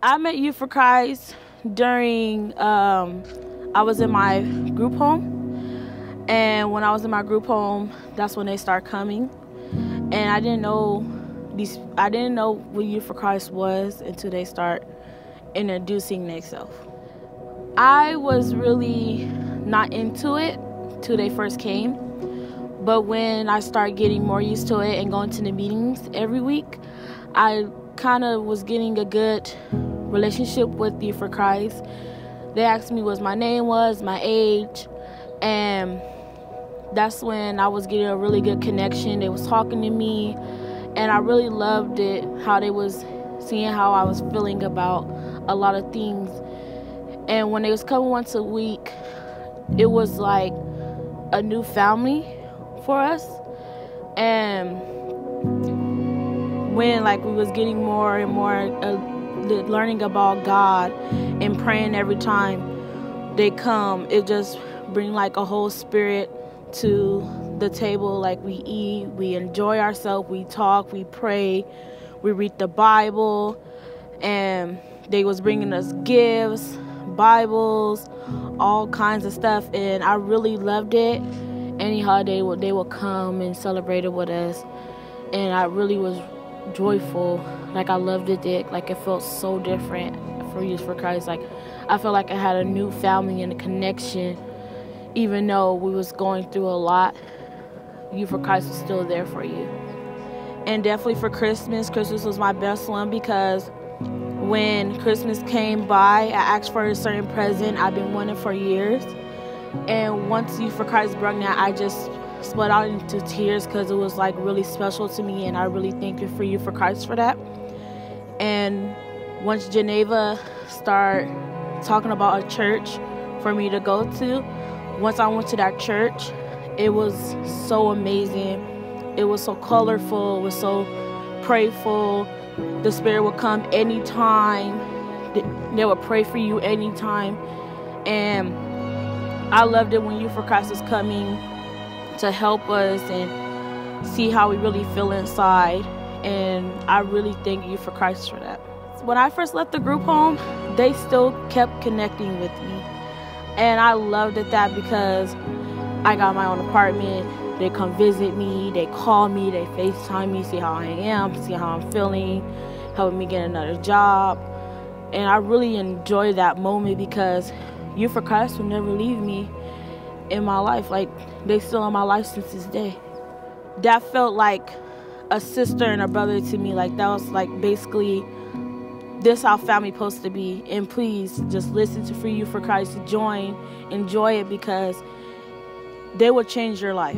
I met Youth for Christ during um, I was in my group home, and when I was in my group home, that's when they start coming, and I didn't know these. I didn't know what Youth for Christ was until they start introducing themselves. I was really not into it till they first came, but when I started getting more used to it and going to the meetings every week, I kind of was getting a good relationship with Youth for Christ. They asked me what my name was, my age, and that's when I was getting a really good connection. They was talking to me, and I really loved it how they was seeing how I was feeling about a lot of things. And when they was coming once a week, it was like a new family for us. And when like we was getting more and more uh, learning about God and praying every time they come, it just bring like a whole spirit to the table. Like we eat, we enjoy ourselves, we talk, we pray, we read the Bible, and they was bringing us gifts, Bibles, all kinds of stuff, and I really loved it. Any holiday, they would come and celebrate it with us, and I really was joyful. Like I loved it. dick. Like it felt so different for Youth for Christ. Like I felt like I had a new family and a connection, even though we was going through a lot. Youth for Christ was still there for you. And definitely for Christmas, Christmas was my best one because when Christmas came by, I asked for a certain present I've been wanting for years. And once Youth for Christ brought that, I just split out into tears because it was like really special to me, and I really thank you for Youth for Christ for that. And once Geneva started talking about a church for me to go to, once I went to that church, it was so amazing. It was so colorful. It was so prayerful. The Spirit would come anytime. They would pray for you anytime. And I loved it when Youth for Christ was coming to help us and see how we really feel inside. And I really thank you for Christ for that. When I first left the group home, they still kept connecting with me. And I loved it that because I got my own apartment. They come visit me, they call me, they FaceTime me, see how I am, see how I'm feeling, helping me get another job. And I really enjoy that moment because Youth for Christ will never leave me in my life. Like they still in my life since this day. That felt like a sister and a brother to me. Like that was like basically this how family supposed to be. And please just listen to Free Youth for Christ. To join, enjoy it because they will change your life.